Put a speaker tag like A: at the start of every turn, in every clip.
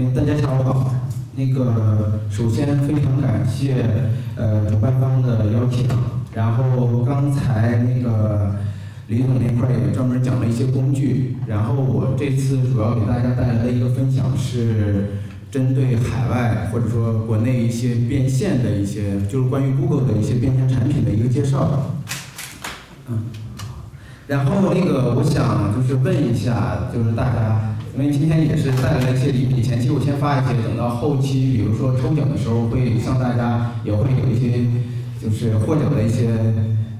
A: 嗯，大家下午好。那个，首先非常感谢呃主办方的邀请。然后刚才那个李总那块也专门讲了一些工具。然后我这次主要给大家带来的一个分享是针对海外或者说国内一些变现的一些，就是关于 Google 的一些变现产品的一个介绍。嗯。然后那个我想就是问一下，就是大家。因为今天也是带来了一些礼品，前期我先发一些，等到后期，比如说抽奖的时候，会向大家也会有一些，就是获奖的一些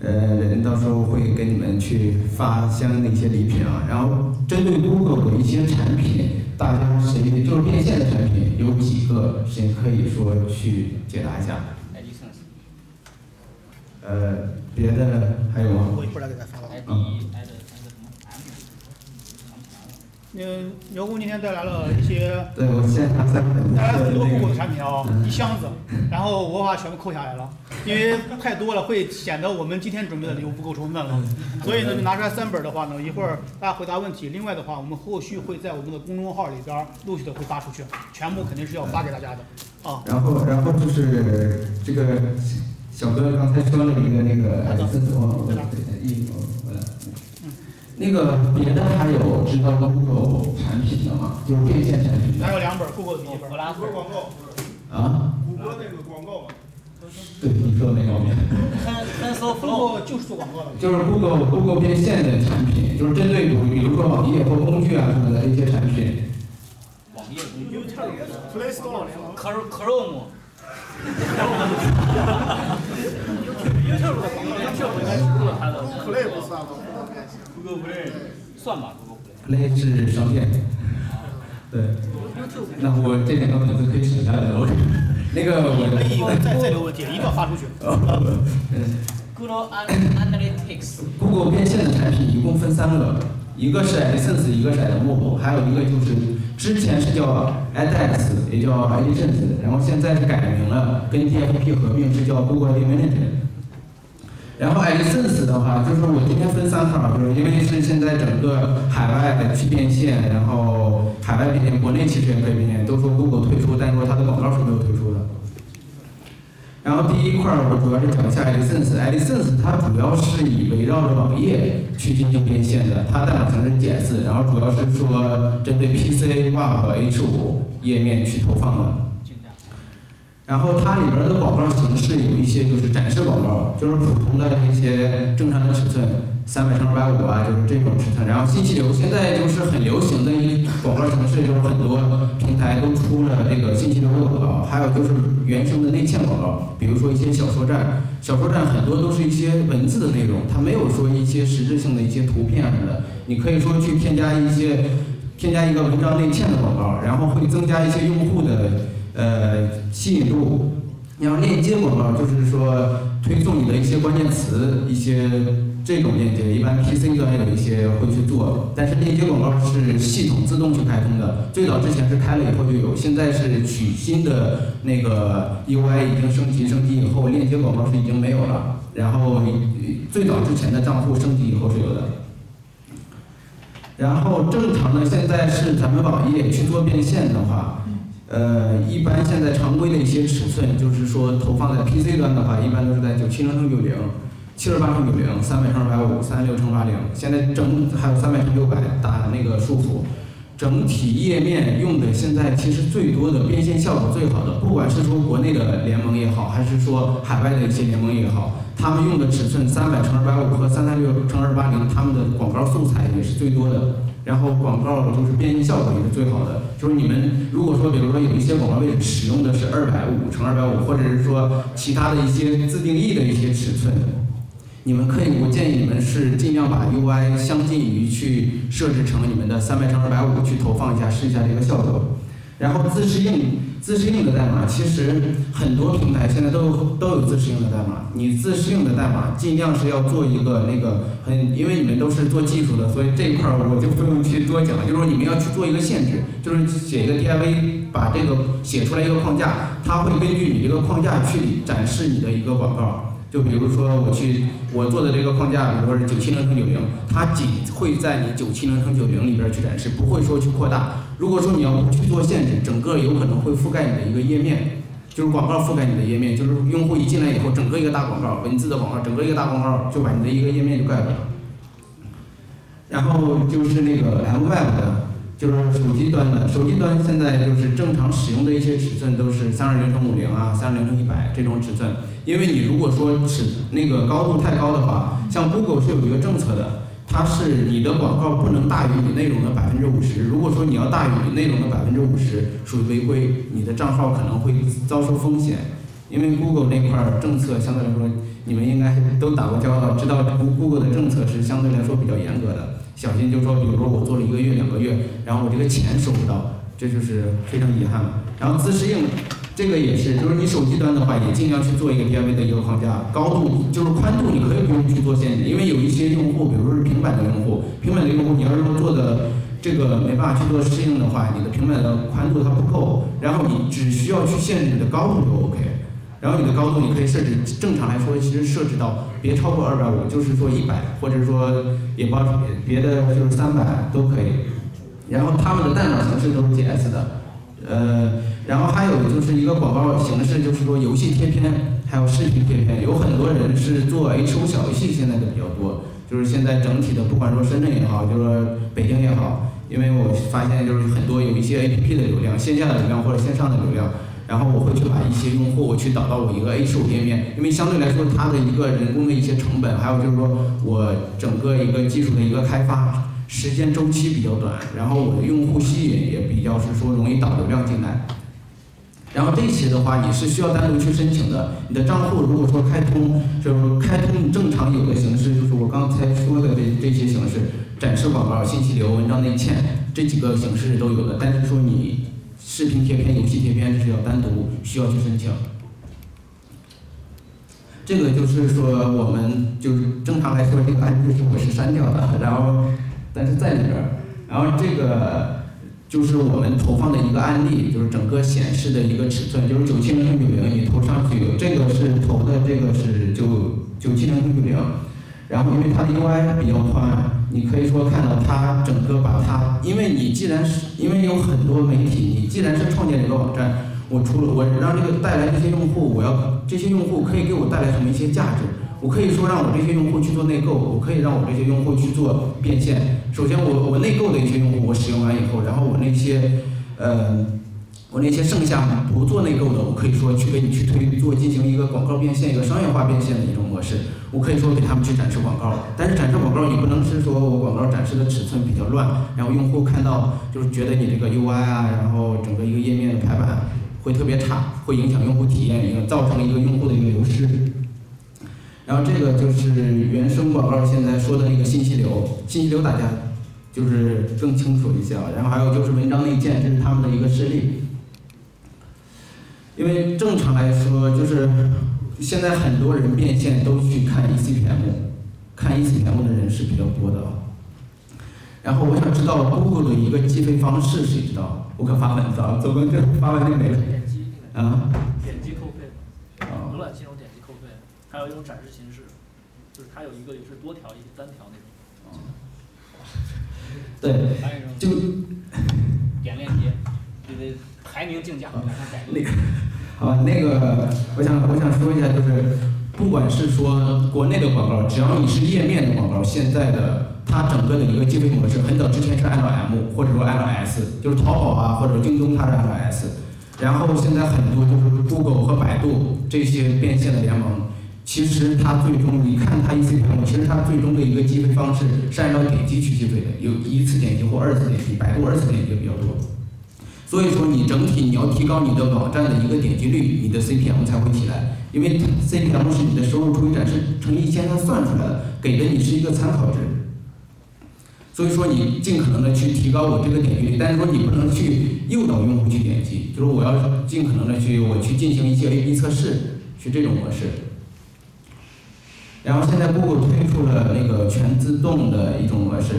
A: 呃人，到时候会给你们去发相应的一些礼品啊。然后针对 Google 的一些产品，大家谁就是变现的产品，有几个谁可以说去解答一下？呃，别的还有吗？
B: 我一会儿来给他发了。
A: 嗯。
B: 嗯，牛工今天带来了一些，
A: 对我现在
B: 带来很多 Google 的产品啊，一箱子，然后我把全部扣下来了，因为太多了会显得我们今天准备的礼物不够充分了，所以呢就拿出来三本的话呢，一会儿大家回答问题，另外的话我们后续会在我们的公众号里边陆续的会发出去，全部肯定是要发给大家的啊。
A: 然后，然后就是这个小哥刚才说了一个那个，对对衣服。那个别的还有知道 Google 产品的吗？就是变现产品。
B: 还有两本 Google 的一本。
C: 广告。
A: 啊？
C: 谷歌那个广告嘛。
A: 对，你说的那方面。
B: 三搜 Google 就是做广告的。
A: 就是 Google Google 变现的产品，就是针对比如说网页或工具啊什么的一些产品。
C: 网页工具。Play Store。
D: Chrome。
C: YouTube 的广告，YouTube 应该是过了它的。Play 不算吗
D: ？Play 算吧
A: ，Play 是商店。对。那我这两个名字可以省下来了。那个我。
B: 可以再再留问题，一定要发出去。
D: Google Analytics。
A: Google 变现的产品一共分三个，一个是 AdSense，一个是 AdMob，还有一个就是之前是叫 AdX，也叫 AdSense，然后现在是改名了，跟 DFP 合并是叫 Google Advantage。然后 AdSense 的话，就是我今天分三号，就是因为是现在整个海外去变现，然后海外变现，国内其实也可以变现，都说 Google 退出，但是说它的广告是没有退出的。然后第一块儿我主要是讲一下 AdSense，AdSense 它主要是以围绕着网页去进行变现的，它代码层是简四，然后主要是说针对 PC、Web、H5 页面去投放的。然后它里边的广告形式有一些就是展示广告，就是普通的那些正常的尺寸，三百乘二百五啊，就是这种尺寸。然后信息流现在就是很流行的一广告形式，就是很多平台都出了这个信息流的广告，还有就是原生的内嵌广告，比如说一些小说站，小说站很多都是一些文字的内容，它没有说一些实质性的一些图片什么的。你可以说去添加一些，添加一个文章内嵌的广告，然后会增加一些用户的。呃，吸引度，要链接广告，就是说推送你的一些关键词，一些这种链接，一般 PC 端有一些会去做，但是链接广告是系统自动去开通的，最早之前是开了以后就有，现在是取新的那个 UI 已经升级升级以后，链接广告是已经没有了，然后最早之前的账户升级以后是有的，然后正常的现在是咱们网页去做变现的话。呃，一般现在常规的一些尺寸，就是说投放在 PC 端的话，一般都是在九七零乘九零、七十八乘九零、三百乘二百五、三六乘八零。现在整还有三百乘六百打那个束缚，整体页面用的现在其实最多的变现效果最好的，不管是说国内的联盟也好，还是说海外的一些联盟也好，他们用的尺寸三百乘二百五和三三六乘二八零，他们的广告素材也是最多的。然后广告就是变现效果也是最好的，就是你们如果说比如说有一些广告位使用的是二百五乘二百五，或者是说其他的一些自定义的一些尺寸，你们可以，我建议你们是尽量把 UI 相近于去设置成你们的三百乘二百五去投放一下，试一下这个效果。然后自适应。自适应的代码其实很多平台现在都都有自适应的代码。你自适应的代码尽量是要做一个那个很，因为你们都是做技术的，所以这一块儿我就不用去多讲。就是说你们要去做一个限制，就是写一个 DIV，把这个写出来一个框架，它会根据你这个框架去展示你的一个广告。就比如说我去我做的这个框架，比如说是九七零乘九零，它仅会在你九七零乘九零里边去展示，不会说去扩大。如果说你要不去做限制，整个有可能会覆盖你的一个页面，就是广告覆盖你的页面，就是用户一进来以后，整个一个大广告，文字的广告，整个一个大广告就把你的一个页面就盖住了。然后就是那个 M Web 的，就是手机端的，手机端现在就是正常使用的一些尺寸都是三二零乘五零啊，三二零乘一百这种尺寸。因为你如果说尺那个高度太高的话，像 Google 是有一个政策的，它是你的广告不能大于你内容的百分之五十。如果说你要大于你内容的百分之五十，属于违规，你的账号可能会遭受风险。因为 Google 那块儿政策相对来说，你们应该都打过交道，知道 Google 的政策是相对来说比较严格的。小心就是说，比如说我做了一个月、两个月，然后我这个钱收不到，这就是非常遗憾了。然后自适应，这个也是，就是你手机端的话，也尽量去做一个 DIY 的一个框架，高度就是宽度你可以不用去做限制，因为有一些用户，比如说是平板的用户，平板的用户你要是说做的这个没办法去做适应的话，你的平板的宽度它不够，然后你只需要去限制你的高度就 OK。然后你的高度你可以设置，正常来说其实设置到别超过二百五，就是说一百，或者说也包别的就是三百都可以。然后他们的代码形式都是 JS 的，呃，然后还有就是一个广告形式，就是说游戏贴片，还有视频贴片。有很多人是做 H5 小游戏，现在的比较多，就是现在整体的不管说深圳也好，就是说北京也好，因为我发现就是很多有一些 APP 的流量，线下的流量或者线上的流量。然后我会去把一些用户去导到我一个 A 十五页面，因为相对来说它的一个人工的一些成本，还有就是说我整个一个技术的一个开发时间周期比较短，然后我的用户吸引也比较是说容易导流量进来。然后这些的话你是需要单独去申请的，你的账户如果说开通，就是开通正常有的形式，就是我刚才说的这这些形式，展示广告、信息流、文章内嵌这几个形式都有的，但是说你。视频贴片、游戏贴片这是要单独需要去申请。这个就是说，我们就是正常来说，这个案例是我是删掉的，然后但是在里边儿。然后这个就是我们投放的一个案例，就是整个显示的一个尺寸，就是九七零乘九零，你投上去，这个是投的，这个是九九七零乘九零。然后因为它的 UI 比较宽。你可以说看到它整个把它，因为你既然是因为有很多媒体，你既然是创建一个网站，我除了我让这个带来这些用户，我要这些用户可以给我带来什么一些价值？我可以说让我这些用户去做内购，我可以让我这些用户去做变现。首先我我内购的一些用户我使用完以后，然后我那些呃。我那些剩下不做内购的，我可以说去给你去推做进行一个广告变现、一个商业化变现的一种模式。我可以说给他们去展示广告，但是展示广告你不能是说我广告展示的尺寸比较乱，然后用户看到就是觉得你这个 UI 啊，然后整个一个页面的排版会特别差，会影响用户体验，一个造成一个用户的一个流失。然后这个就是原生广告现在说的那个信息流，信息流大家就是更清楚一些。然后还有就是文章内建，这是他们的一个示例。因为正常来说，就是现在很多人变现都去看 eCPM，看 eCPM 的人是比较多的。然后我想知道 Google 的一个计费方式，谁知道？我可发文字啊，走个这发文那没了。
C: 啊？点击扣费，浏览器那种点击扣费，还有一种展示形式，就是它有一个也是多条，一个单条那种。
A: 对，就
D: 点链接，你的排名竞价，
A: 那个。好，那个，我想我想说一下，就是不管是说国内的广告，只要你是页面的广告，现在的它整个的一个计费模式，很早之前是按照 M 或者说按照 S，就是淘宝啊或者京东它是按照 S，然后现在很多就是 Google 和百度这些变现的联盟，其实它最终你看它 eCPM，其实它最终的一个计费方式是按照点击去计费的，有一次点击或二次点击，百度二次点击比较多。所以说，你整体你要提高你的网站的一个点击率，你的 CPM 才会起来。因为 CPM 是你的收入除以展示乘以一千，它算出来的，给的你是一个参考值。所以说，你尽可能的去提高我这个点击率，但是说你不能去诱导用户去点击，就是我要尽可能的去我去进行一些 A/B 测试，是这种模式。然后现在 Google 推出了那个全自动的一种模式，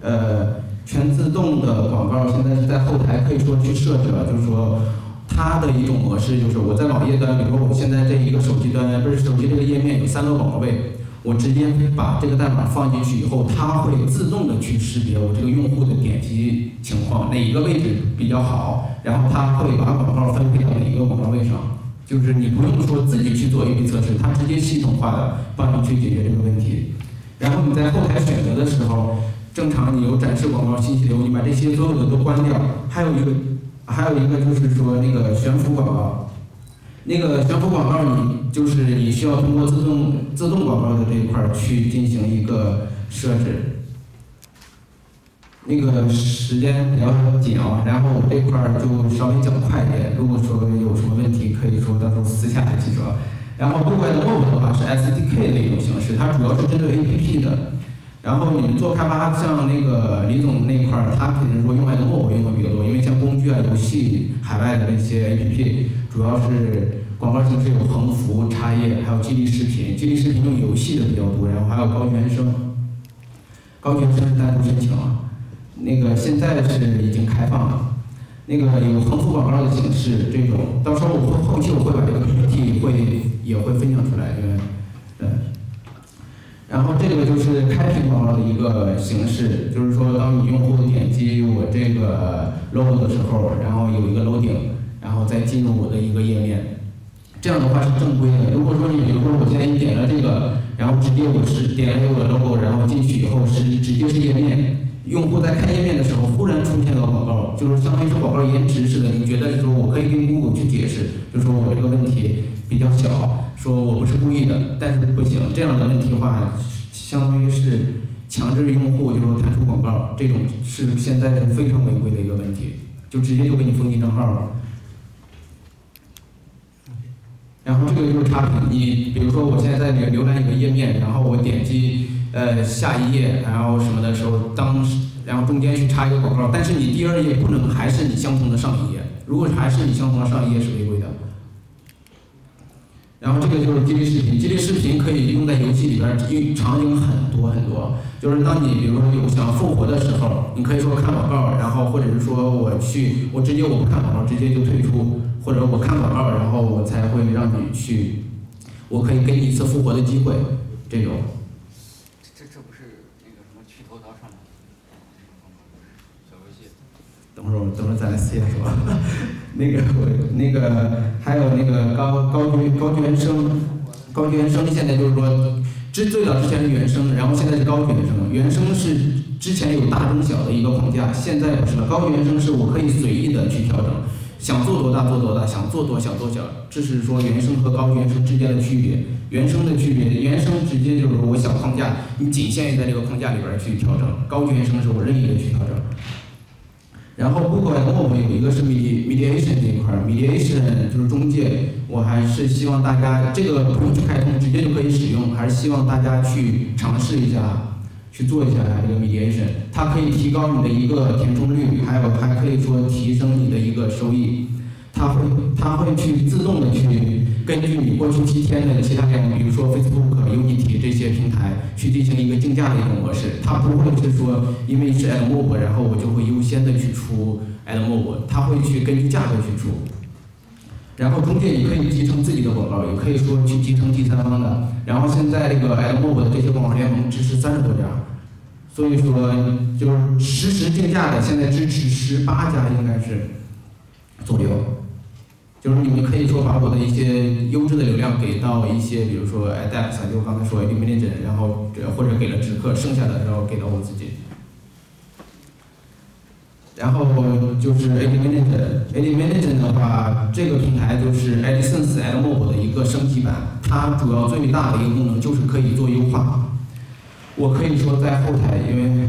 A: 呃。全自动的广告现在是在后台可以说去设置了，就是说它的一种模式就是我在网页端，比如说我现在这一个手机端不是手机这个页面有三个广告位，我直接把这个代码放进去以后，它会自动的去识别我这个用户的点击情况，哪一个位置比较好，然后它会把广告分配到哪一个广告位上。就是你不用说自己去做 A/B 测试，它直接系统化的帮你去解决这个问题。然后你在后台选择的时候，正常你有展示广告信息流，你把这些所有的都关掉。还有一个，还有一个就是说那个悬浮广告，那个悬浮广告你就是你需要通过自动自动广告的这一块儿去进行一个设置。那个时间比较紧啊，然后我这块儿就稍微讲快一点。如果说有什么问题，可以说到时候私下来记着。然后对外的 Web 的话是 SDK 的一种形式，它主要是针对 APP 的。然后你们做开发，像那个李总那块儿，他肯定说用 Web 用的比较多，因为像工具啊、游戏、海外的那些 APP，主要是广告形式有横幅、插页，还有激励视频。激励视频用游戏的比较多，然后还有高原生，高原生是单独申请啊。那个现在是已经开放了，那个有横幅广告的形式，这种到时候我会后期我会把这个 PPT 会也会分享出来，因为，对，然后这个就是开个形式，就是说当你用户点击我这个 logo 的时候，然后有一个 logo 然后再进入我的一个页面，这样的话是正规的。如果说你比如说我现在你点了这个，然后直接我是点了我的 logo，然后进去以后是直接是页面。用户在看页面的时候，忽然出现了广告，就是相当于是广告延迟似的。你觉得说我可以跟 Google 去解释，就说我这个问题比较小，说我不是故意的，但是不行，这样的问题的话，相当于是强制用户就说弹出广告，这种是现在是非常违规的一个问题，就直接就给你封禁账号了。然后这个就是差评，你比如说我现在在浏浏览一个页面，然后我点击。呃，下一页，然后什么的时候，当然后中间去插一个广告，但是你第二页不能还是你相同的上一页，如果还是你相同的上一页是违规的。然后这个就是激励视频，激励视频可以用在游戏里边，因场景很多很多。就是当你比如说有想复活的时候，你可以说看广告，然后或者是说我去，我直接我不看广告，直接就退出，或者我看广告，然后我才会让你去，我可以给你一次复活的机会，这种。等会儿，等会儿再来私下说。那个我那个还有那个高高原高原生，高原生现在就是说，之最早之前是原生，然后现在是高原生。原生是之前有大中小的一个框架，现在不是了。高原生是我可以随意的去调整，想做多大做多大，想做多小做小。这是说原生和高原生之间的区别。原生的区别，原生直接就是说我小框架，你仅限于在这个框架里边去调整。高原生是我任意的去调整。然后，Google 跟我们有一个是 mediation 这一块儿，mediation 就是中介。我还是希望大家这个不用去开通，直接就可以使用。还是希望大家去尝试一下，去做一下这个 mediation。它可以提高你的一个填充率，还有还可以说提升你的一个收益。它会它会去自动的去。根据你过去七天的其他内容，比如说 Facebook、Unity 这些平台去进行一个竞价的一种模式，它不会是说因为是 AdMob，然后我就会优先的去出 AdMob，它会去根据价格去出。然后中介也可以集成自己的广告，也可以说去集成第三方的。然后现在这个 AdMob 的这些广告联盟支持三十多家，所以说就是实时竞价的现在支持十八家应该是左右。就是你们可以说把我的一些优质的流量给到一些，比如说 Adex，就刚才说 Imagine，然后或者给了直客，剩下的然后给到我自己。然后就是 Illumination，Illumination 的话，这个平台就是 AdSense AdMob 的一个升级版，它主要最大的一个功能就是可以做优化。我可以说在后台，因为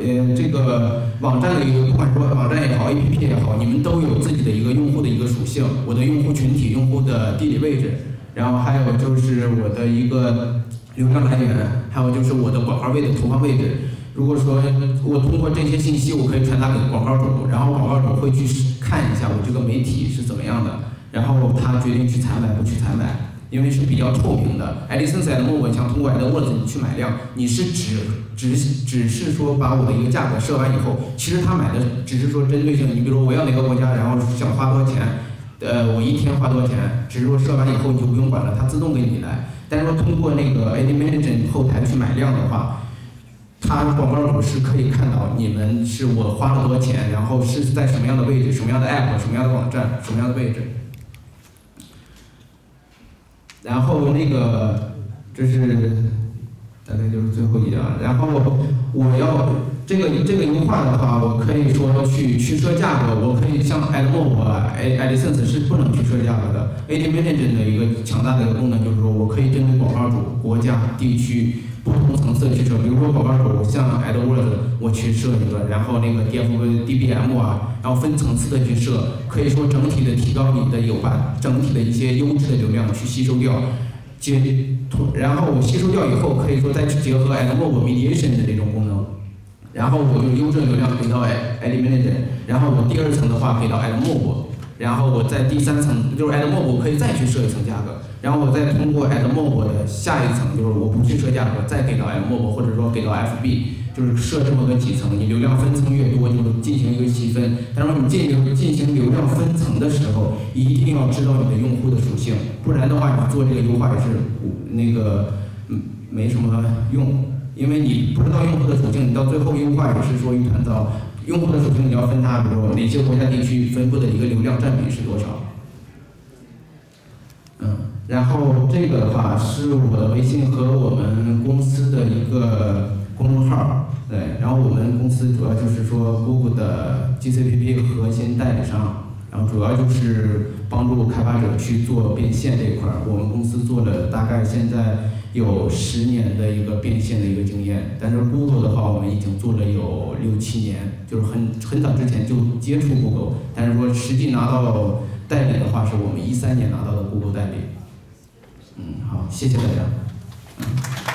A: 呃这个。网站里不管说网站也好，APP 也好，你们都有自己的一个用户的一个属性，我的用户群体、用户的地理位置，然后还有就是我的一个流量来源，还有就是我的广告位的投放位置。如果说我通过这些信息，我可以传达给广告主，然后广告主会去看一下我这个媒体是怎么样的，然后他决定去采买不去采买。因为是比较透明的，AdSense AdMob 想通过 AdWords 去买量，你是只只只是说把我的一个价格设完以后，其实他买的只是说针对性，你比如说我要哪个国家，然后想花多少钱，呃，我一天花多少钱，只是说设完以后你就不用管了，它自动给你来。但是说通过那个 Ad Manager 后台去买量的话，它广告主是可以看到你们是我花了多少钱，然后是在什么样的位置、什么样的 App、什么样的网站、什么样的位置。然后那个这是大概就是最后一点，然后我要这个这个优化的话，我可以说去去设价格，我可以像 AdMob、Ad AdSense 是不能去设价格的。Ad Manager 的一个强大的一个功能就是说我可以针对广告主、国家、地区不同层次的去设，比如说广告主像 AdWords，我去设一个，然后那个 DFV、DBM 啊，然后分层次的去设，可以说整体的提高你的有把整体的一些优质的流量去吸收掉。接，然后我吸收掉以后，可以说再去结合 AdMob Mediation 的这种功能，然后我用优质流量给到 Ad Manager，然后我第二层的话给到 AdMob，然后我在第三层就是 AdMob 我可以再去设一层价格，然后我再通过 AdMob 的下一层就是我不去设价格，再给到 AdMob 或者说给到 FB。就是设这么个几层，你流量分层越多，就进行一个细分。但是你进流进行流量分层的时候，一定要知道你的用户的属性，不然的话，你做这个优化也是那个嗯没什么用，因为你不知道用户的属性，你到最后优化也是说一团糟。用户的属性你要分它，比如哪些国家地区分布的一个流量占比是多少。然后这个的话是我的微信和我们公司的一个公众号。对，然后我们公司主要就是说 Google 的 GCPP 核心代理商，然后主要就是帮助开发者去做变现这一块儿。我们公司做了大概现在有十年的一个变现的一个经验，但是 Google 的话，我们已经做了有六七年，就是很很早之前就接触 Google，但是说实际拿到代理的话，是我们一三年拿到的 Google 代理。嗯，好，谢谢大家。嗯。